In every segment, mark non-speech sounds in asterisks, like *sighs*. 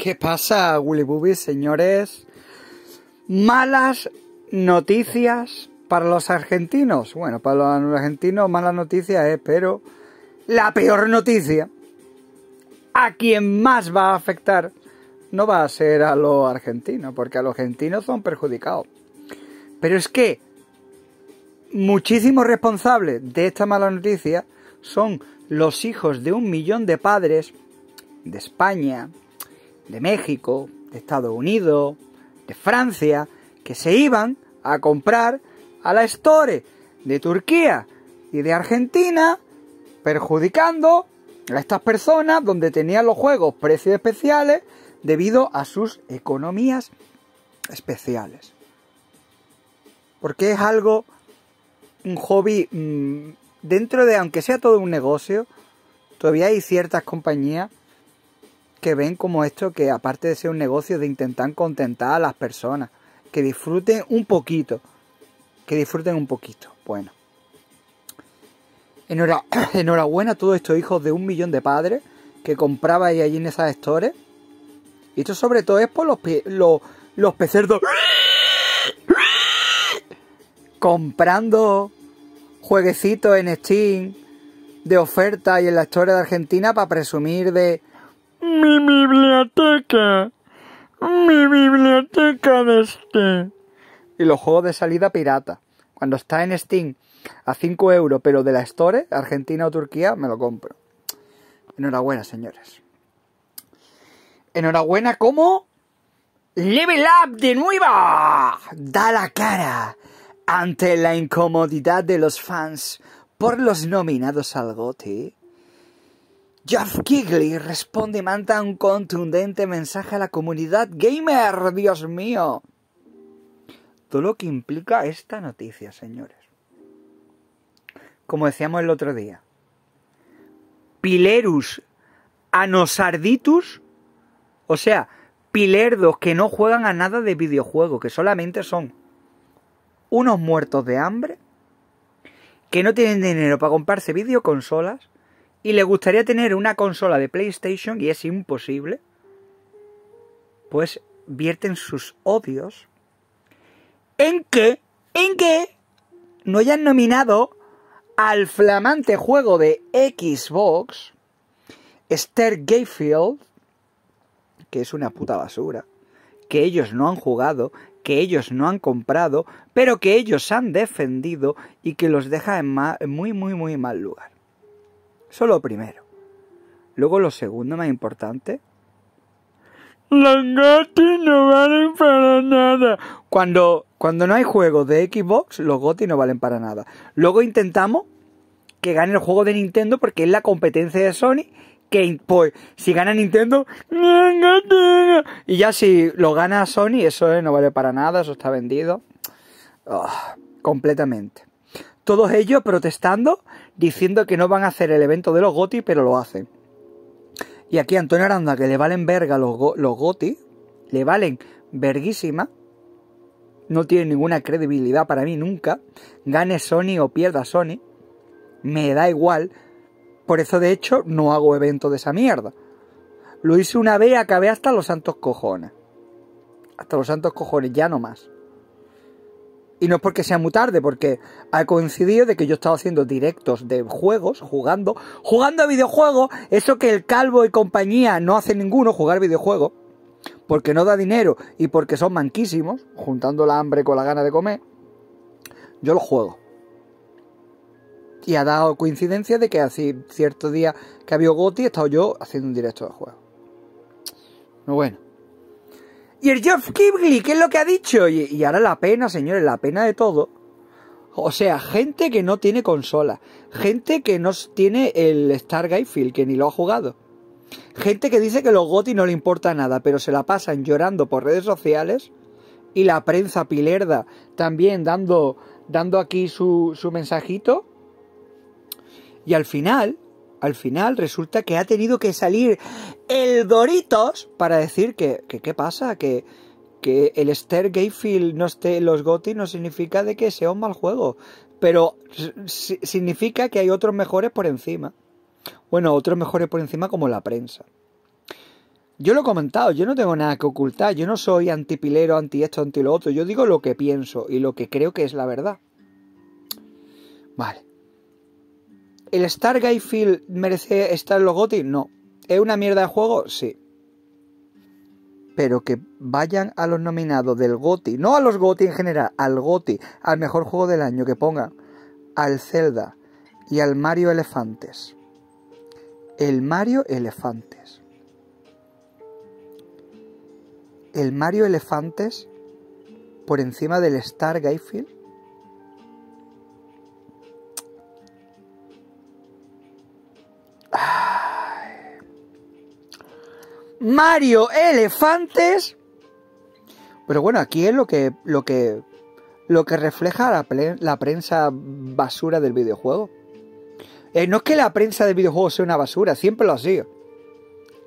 ¿Qué pasa, Willy Boobies, señores? Malas noticias para los argentinos. Bueno, para los argentinos malas noticias es, pero la peor noticia a quien más va a afectar no va a ser a los argentinos, porque a los argentinos son perjudicados. Pero es que muchísimos responsables de esta mala noticia son los hijos de un millón de padres de España, de México, de Estados Unidos, de Francia, que se iban a comprar a la Store de Turquía y de Argentina, perjudicando a estas personas donde tenían los juegos precios especiales debido a sus economías especiales. Porque es algo, un hobby, mm, dentro de, aunque sea todo un negocio, todavía hay ciertas compañías que ven como esto que aparte de ser un negocio de intentar contentar a las personas, que disfruten un poquito, que disfruten un poquito. Bueno. *coughs* Enhorabuena a todos estos hijos de un millón de padres que comprabais allí en esas stores. Y esto sobre todo es por los, los, los pecerdos *coughs* comprando jueguecitos en Steam de oferta y en la historia de Argentina para presumir de mi biblioteca, mi biblioteca de Steam. Y los juegos de salida pirata. Cuando está en Steam a 5 euros, pero de la Store, Argentina o Turquía, me lo compro. Enhorabuena, señores. Enhorabuena, ¿cómo? Level Up de nueva. Da la cara ante la incomodidad de los fans por los nominados al GOTY. Jeff Kigley responde y manda un contundente mensaje a la comunidad gamer, Dios mío. Todo lo que implica esta noticia, señores. Como decíamos el otro día. Pilerus anosarditus, o sea, pilerdos que no juegan a nada de videojuego, que solamente son unos muertos de hambre, que no tienen dinero para comprarse videoconsolas, y le gustaría tener una consola de PlayStation y es imposible, pues vierten sus odios en que, en que no hayan nominado al flamante juego de Xbox, Gayfield, que es una puta basura, que ellos no han jugado, que ellos no han comprado, pero que ellos han defendido y que los deja en, muy, muy, muy mal lugar. Eso lo primero. Luego lo segundo más importante. Los GOTI no valen para nada. Cuando, cuando no hay juegos de Xbox, los GOTI no valen para nada. Luego intentamos que gane el juego de Nintendo porque es la competencia de Sony. Que pues, si gana Nintendo, y ya si lo gana Sony, eso eh, no vale para nada, eso está vendido. Ah, completamente. Todos ellos protestando diciendo que no van a hacer el evento de los GOTI, pero lo hacen. Y aquí Antonio Aranda, que le valen verga los, los GOTI, le valen verguísima, no tiene ninguna credibilidad para mí nunca, gane Sony o pierda Sony, me da igual, por eso de hecho no hago evento de esa mierda. Lo hice una vez y acabé hasta los santos cojones. Hasta los santos cojones, ya no más. Y no es porque sea muy tarde, porque ha coincidido de que yo estaba haciendo directos de juegos, jugando, jugando a videojuegos, eso que el calvo y compañía no hacen ninguno, jugar videojuegos, porque no da dinero y porque son manquísimos, juntando la hambre con la gana de comer, yo lo juego. Y ha dado coincidencia de que hace cierto día que había Goti he estado yo haciendo un directo de juego. Bueno. Y el Geoff Keighley, ¿qué es lo que ha dicho? Y, ahora la pena, señores, la pena de todo. O sea, gente que no tiene consola. Gente que no tiene el Stargate que ni lo ha jugado. Gente que dice que los GOTI no le importa nada, pero se la pasan llorando por redes sociales. Y la prensa pilerda también dando, dando aquí su, su mensajito. Y al final, al final resulta que ha tenido que salir el Doritos para decir que, ¿qué pasa? Que, que el Stargate no esté en los GOTY no significa de que sea un mal juego, pero significa que hay otros mejores por encima. Bueno, otros mejores por encima como la prensa. Yo lo he comentado, yo no tengo nada que ocultar, yo no soy antipilero, anti esto, anti lo otro, yo digo lo que pienso y lo que creo que es la verdad. Vale. ¿El Stargate Field merece estar en los GOTY? No. ¿Es una mierda de juego? Sí. Pero que vayan a los nominados del GOTY, no a los GOTY en general, al GOTY, al mejor juego del año, que pongan al Zelda y al Mario Elefantes. El Mario Elefantes. El Mario Elefantes por encima del Stargate Field. Mario Elefantes. Pero bueno, aquí es lo que lo que lo que refleja la, prensa basura del videojuego. Eh, no es que la prensa del videojuego sea una basura, siempre lo ha sido.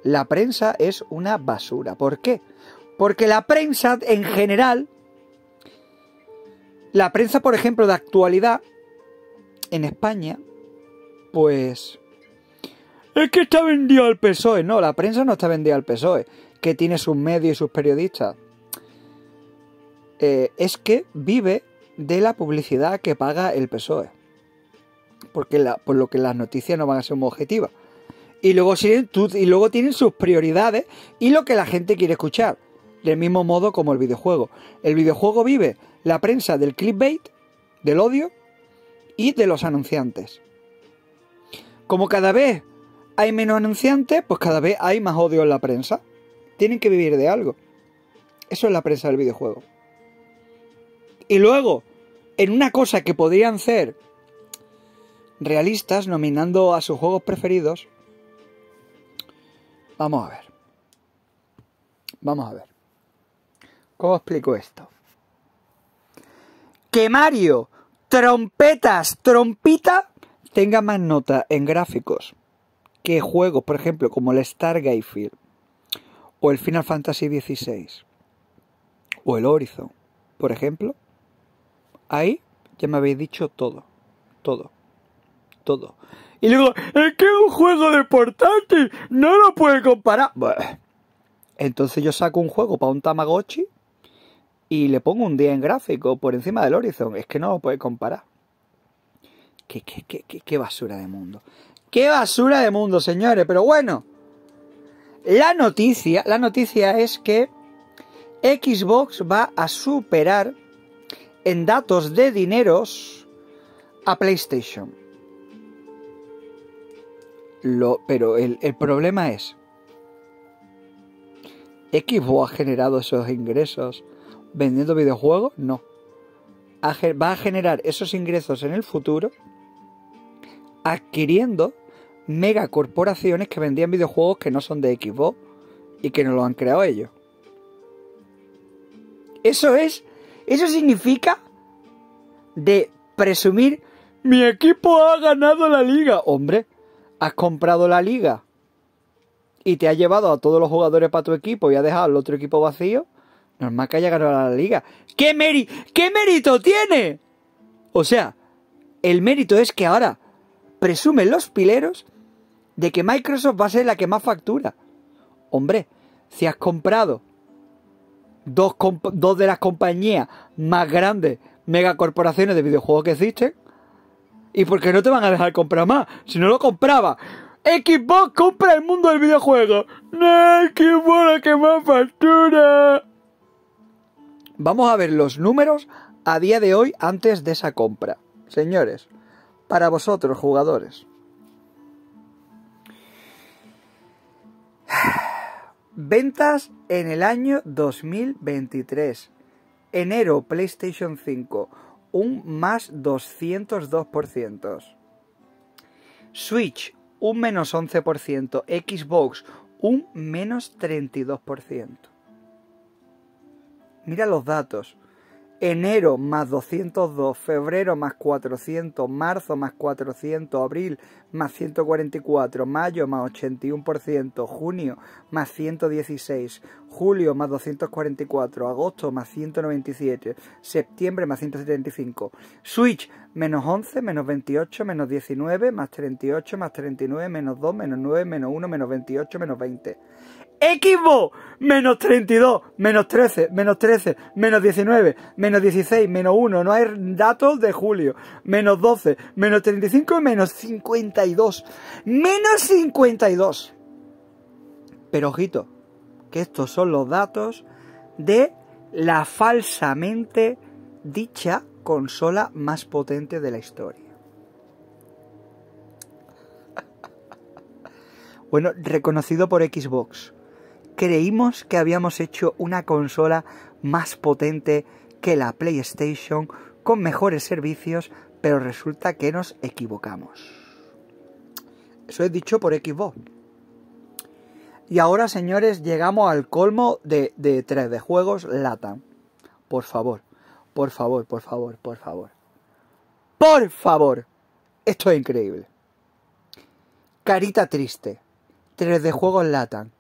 La prensa es una basura. ¿Por qué? Porque la prensa en general, la prensa, por ejemplo, de actualidad, en España, pues... Es que está vendido al PSOE. No, la prensa no está vendida al PSOE, que tiene sus medios y sus periodistas. Eh, es que vive de la publicidad que paga el PSOE. Porque por lo que las noticias no van a ser muy objetivas. Y luego, y luego tienen sus prioridades y lo que la gente quiere escuchar. Del mismo modo como el videojuego. El videojuego vive la prensa del clickbait, del odio y de los anunciantes. Como cada vez hay menos anunciantes, pues cada vez hay más odio en la prensa. Tienen que vivir de algo. Eso es la prensa del videojuego. Y luego, en una cosa que podrían ser realistas, nominando a sus juegos preferidos, vamos a ver. Vamos a ver. ¿Cómo explico esto? Que Mario, trompetas, trompita, tenga más nota en gráficos que juegos, por ejemplo, como el Stargate Field, o el Final Fantasy XVI, o el Horizon, por ejemplo, ahí ya me habéis dicho todo, todo, todo. Y luego, es que un juego de portátil, no lo puede comparar. Entonces yo saco un juego para un Tamagotchi y le pongo un día en gráfico por encima del Horizon. Es que no lo puede comparar. Qué, qué, qué, qué basura de mundo. Qué basura de mundo, señores. Pero bueno, la noticia, la noticia es que Xbox va a superar en datos de dineros a PlayStation. Lo, pero el, el problema es, ¿Xbox ha generado esos ingresos vendiendo videojuegos? No. Va a generar esos ingresos en el futuro adquiriendo megacorporaciones que vendían videojuegos que no son de Xbox y que no lo han creado ellos. Eso es, eso significa de presumir mi equipo ha ganado la liga. Hombre, has comprado la liga y te has llevado a todos los jugadores para tu equipo y has dejado al otro equipo vacío. Normal que haya ganado la liga. ¿Qué, ¿Qué mérito tiene? O sea, el mérito es que ahora presumen los pileros de que Microsoft va a ser la que más factura. Hombre, si has comprado dos, de las compañías más grandes megacorporaciones de videojuegos que existen, ¿y por qué no te van a dejar comprar más? Si no lo compraba. Xbox compra el mundo del videojuego. No, Xbox la que más factura. Vamos a ver los números a día de hoy antes de esa compra. Señores, para vosotros, jugadores. *sighs* Ventas en el año 2023. Enero, PlayStation 5, un más 202%. Switch, un menos 11%. Xbox, un menos 32%. Mira los datos. Enero más 202, febrero más 400, marzo más 400, abril más 144, mayo más 81%, junio más 116, julio más 244, agosto más 197, septiembre más 175, Switch menos 11, menos 28, menos 19, más 38, más 39, menos 2, menos 9, menos 1, menos 28, menos 20. Xbox, menos 32, menos 13, menos 13, menos 19, menos 16, menos 1, no hay datos de julio, menos 12, menos 35 y menos 52. Menos 52. Pero ojito, que estos son los datos de la falsamente dicha consola más potente de la historia. *laughs* Bueno, reconocido por Xbox. Creímos que habíamos hecho una consola más potente que la PlayStation con mejores servicios, pero resulta que nos equivocamos. Eso es dicho por Xbox. Y ahora, señores, llegamos al colmo de, de 3D Juegos Lata. Por favor, por favor, por favor, por favor. Por favor. Esto es increíble. Carita triste. 3D Juegos Latan.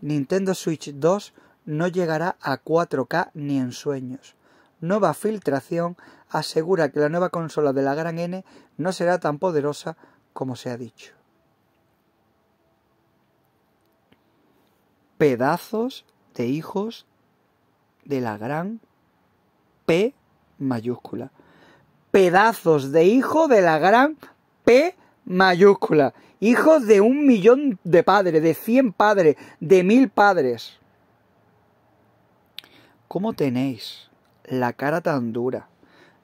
Nintendo Switch 2 no llegará a 4K ni en sueños. Nueva filtración asegura que la nueva consola de la gran N no será tan poderosa como se ha dicho. Pedazos de hijos de la gran P mayúscula. Pedazos de hijo de la gran P mayúscula. Hijos de un millón de padres, de cien padres, de mil padres. ¿Cómo tenéis la cara tan dura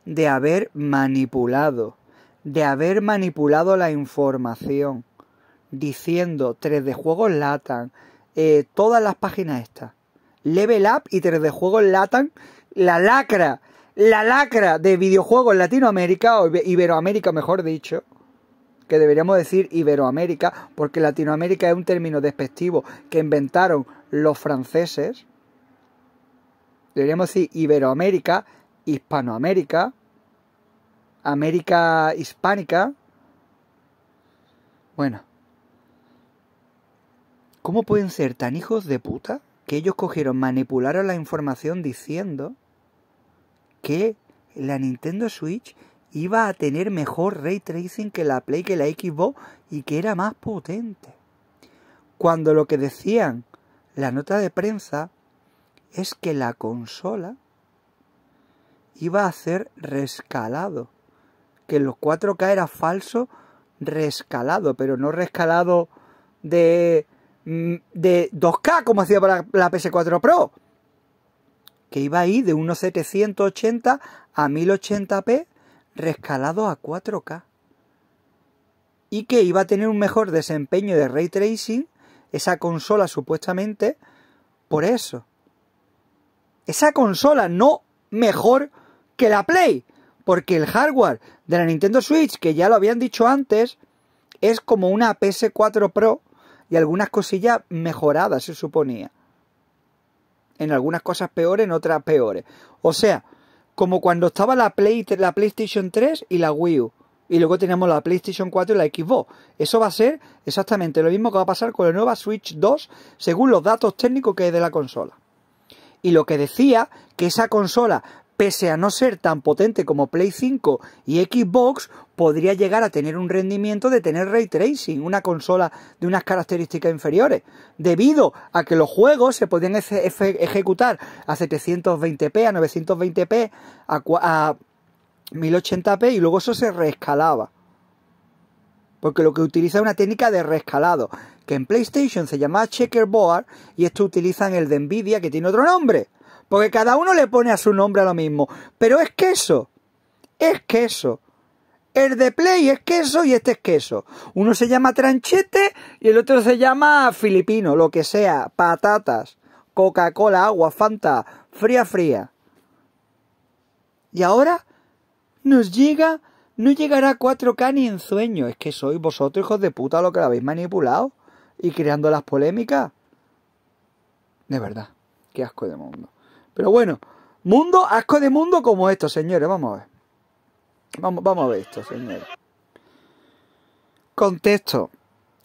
de haber manipulado, de haber manipulado la información, diciendo 3D Juegos Latan, eh, todas las páginas estas, Level Up y 3D Juegos Latan, la lacra, la lacra de videojuegos Latinoamérica, o Iberoamérica mejor dicho, que deberíamos decir Iberoamérica, porque Latinoamérica es un término despectivo que inventaron los franceses. Deberíamos decir Iberoamérica, Hispanoamérica, América Hispánica. Bueno. ¿Cómo pueden ser tan hijos de puta que ellos cogieron, manipularon la información diciendo que la Nintendo Switch iba a tener mejor ray tracing que la Play, que la Xbox y que era más potente. Cuando lo que decían la nota de prensa es que la consola iba a ser rescalado, que los 4K era falso rescalado, pero no rescalado de, mm, de 2K como hacía para la PS4 Pro, que iba a ir de unos 780 a 1080p rescalado a 4K. Y que iba a tener un mejor desempeño de ray tracing, esa consola supuestamente, por eso. Esa consola no mejor que la Play, porque el hardware de la Nintendo Switch, que ya lo habían dicho antes, es como una PS4 Pro y algunas cosillas mejoradas, se suponía. En algunas cosas peores, en otras peores. O sea, como cuando estaba la, Play, la PlayStation 3 y la Wii U. Y luego teníamos la PlayStation 4 y la Xbox. Eso va a ser exactamente lo mismo que va a pasar con la nueva Switch 2, según los datos técnicos que hay de la consola. Y lo que decía que esa consola pese a no ser tan potente como Play 5 y Xbox, podría llegar a tener un rendimiento de tener ray tracing, una consola de unas características inferiores, debido a que los juegos se podían ejecutar a 720p, a 920p, a, a 1080p y luego eso se reescalaba. Porque lo que utiliza es una técnica de reescalado, que en PlayStation se llama checkerboard y esto utilizan el de Nvidia que tiene otro nombre. Porque cada uno le pone a su nombre a lo mismo. Pero es queso. Es queso. El de Play es queso y este es queso. Uno se llama tranchete y el otro se llama filipino, lo que sea. Patatas, Coca-Cola, agua, Fanta, fría, fría. Y ahora nos llega, no llegará a 4K ni en sueño. Es que sois vosotros, hijos de puta, lo que lo habéis manipulado y creando las polémicas. De verdad, qué asco de mundo. Pero bueno, mundo, asco de mundo como esto, señores. Vamos a ver. Vamos, vamos a ver esto, señores. Contexto.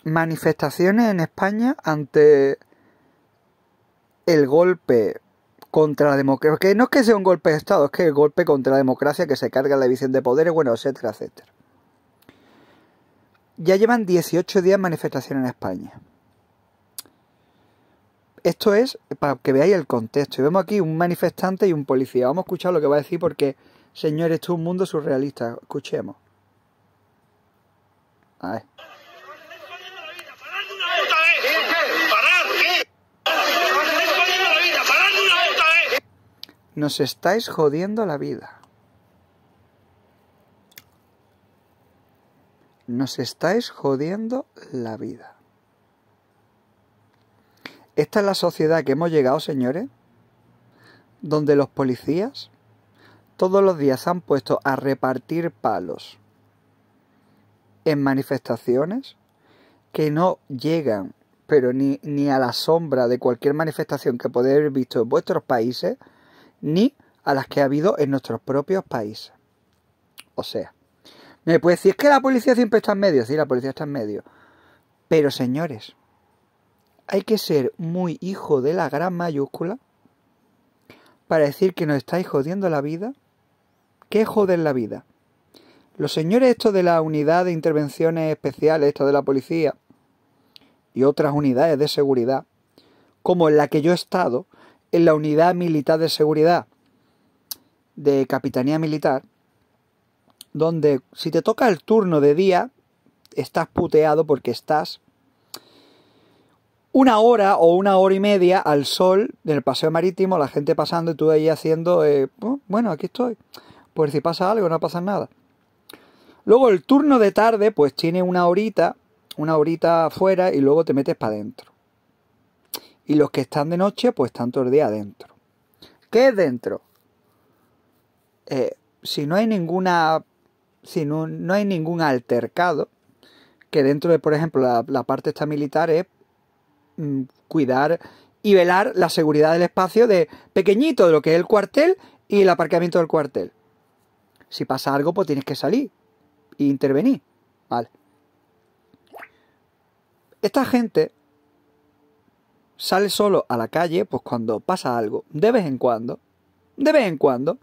Manifestaciones en España ante el golpe contra la democracia. Que no es que sea un golpe de Estado, es que el golpe contra la democracia que se carga la división de poderes, bueno, etcétera, etcétera. Ya llevan 18 días manifestaciones en España. esto es para que veáis el contexto. Y vemos aquí un manifestante y un policía. Vamos a escuchar lo que va a decir porque, señores, esto es un mundo surrealista. Escuchemos. A ver. Nos estáis jodiendo la vida. Nos estáis jodiendo la vida. Esta es la sociedad que hemos llegado, señores, donde los policías todos los días se han puesto a repartir palos en manifestaciones que no llegan, pero ni, ni a la sombra de cualquier manifestación que podéis haber visto en vuestros países, ni a las que ha habido en nuestros propios países. O sea, me puede decir, que la policía siempre está en medio, sí, la policía está en medio. Pero señores, hay que ser muy hijo de la gran mayúscula para decir que nos estáis jodiendo la vida. ¿Qué joder la vida? Los señores estos de la unidad de intervenciones especiales, esto de la policía, y otras unidades de seguridad, como en la que yo he estado, en la unidad militar de seguridad de Capitanía Militar, donde si te toca el turno de día, estás puteado porque estás una hora o una hora y media al sol del paseo marítimo, la gente pasando y tú ahí haciendo, eh, oh, bueno, aquí estoy. Pues si pasa algo, no pasa nada. Luego el turno de tarde, pues tiene una horita, una horita afuera y luego te metes para adentro. Y los que están de noche, pues están el día adentro. ¿Qué es dentro? Eh, si no hay ninguna. Si no, no, hay ningún altercado, que dentro de, por ejemplo, la, parte esta militar es mmm, cuidar y velar la seguridad del espacio de pequeñito de lo que es el cuartel y el aparcamiento del cuartel. Si pasa algo, pues tienes que salir e intervenir. Vale. Esta gente sale solo a la calle, pues cuando pasa algo, de vez en cuando, de vez en cuando.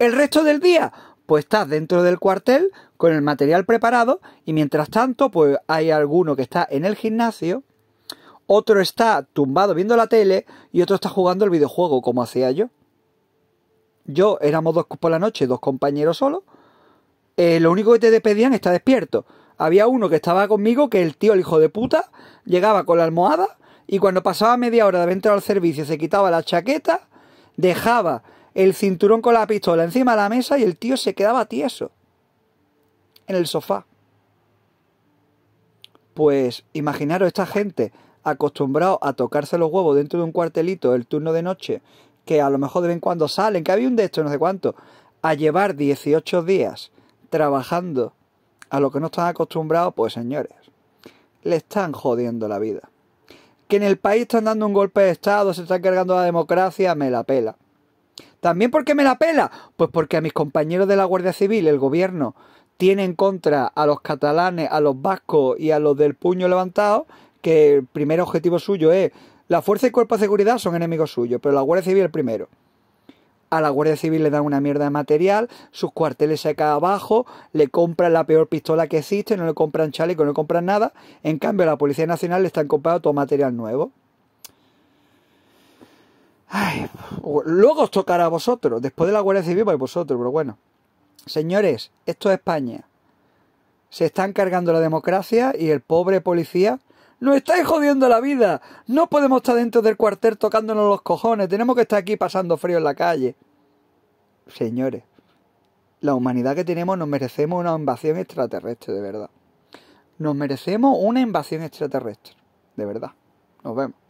El resto del día, pues estás dentro del cuartel con el material preparado y mientras tanto, pues hay alguno que está en el gimnasio, otro está tumbado viendo la tele y otro está jugando el videojuego como hacía yo. Yo éramos dos por la noche, dos compañeros solos. Eh, lo único que te pedían está despierto. Había uno que estaba conmigo, que el tío, el hijo de puta, llegaba con la almohada y cuando pasaba media hora de haber al servicio se quitaba la chaqueta, dejaba el cinturón con la pistola encima de la mesa y el tío se quedaba tieso en el sofá. Pues imaginaros esta gente acostumbrado a tocarse los huevos dentro de un cuartelito el turno de noche, que a lo mejor de vez en cuando salen, que había un de estos, no sé cuánto, a llevar 18 días trabajando a lo que no están acostumbrados, pues señores, le están jodiendo la vida. Que en el país están dando un golpe de Estado, se está cargando la democracia, me la pela. ¿También porque me la pela? Pues porque a mis compañeros de la Guardia Civil, el gobierno, tiene en contra a los catalanes, a los vascos y a los del puño levantado, que el primer objetivo suyo es la fuerza y cuerpo de seguridad son enemigos suyos, pero la Guardia Civil el primero. A la Guardia Civil le dan una mierda de material, sus cuarteles se caen abajo, le compran la peor pistola que existe, no le compran chaleco, no le compran nada. En cambio, a la Policía Nacional le están comprando todo material nuevo. Ay, luego os tocará a vosotros, después de la Guardia Civil vais vosotros, pero bueno. Señores, esto es España. Se están cargando la democracia y el pobre policía ¡Nos estáis jodiendo la vida! No podemos estar dentro del cuartel tocándonos los cojones. Tenemos que estar aquí pasando frío en la calle. Señores, la humanidad que tenemos nos merecemos una invasión extraterrestre, de verdad. Nos merecemos una invasión extraterrestre, de verdad. Nos vemos.